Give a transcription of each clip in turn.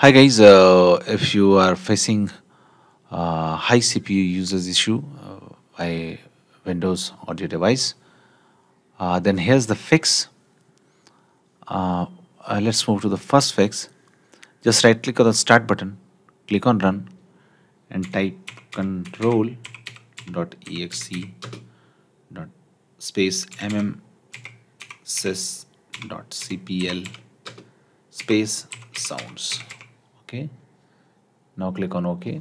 Hi guys, uh, if you are facing uh, high CPU users issue uh, by Windows audio device, uh, then here's the fix. Uh, uh, let's move to the first fix. Just right click on the start button, click on run and type control.exe dot space cpl space sounds okay now click on ok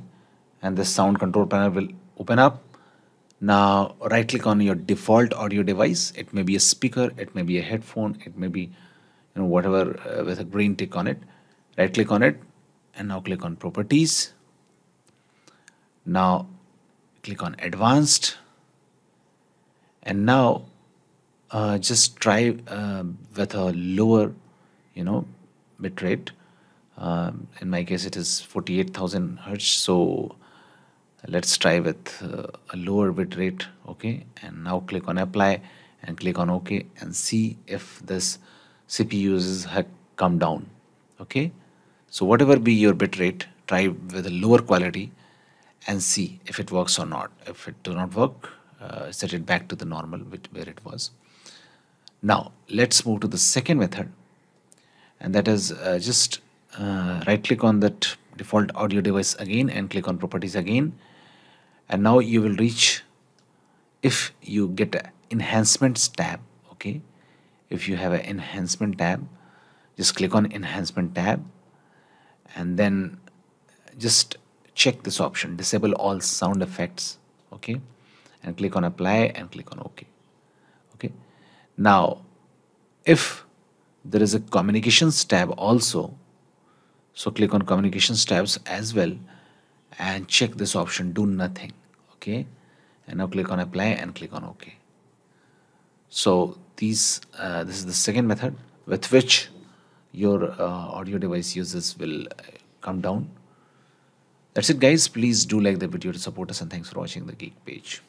and the sound control panel will open up. Now right click on your default audio device. It may be a speaker it may be a headphone it may be you know whatever uh, with a green tick on it. Right click on it. And now click on properties. Now click on advanced. And now uh, just try uh, with a lower you know bit rate um, in my case it is 48,000 hertz. So let's try with uh, a lower bit rate okay? And now click on apply and click on ok and see if this CPU uses have come down okay? So whatever be your bit rate try with a lower quality and see if it works or not. If it do not work uh, set it back to the normal where it was. Now let's move to the second method. And that is uh, just uh, right click on that default audio device again and click on properties again. And now you will reach if you get enhancements tab okay? If you have an enhancement tab just click on enhancement tab. And then just check this option disable all sound effects okay? And click on apply and click on ok okay? Now if there is a communications tab also so click on communications tabs as well and check this option do nothing okay? And now click on apply and click on ok so these uh, this is the second method with which your uh, audio device users will uh, come down. That's it guys. Please do like the video to support us and thanks for watching the geek page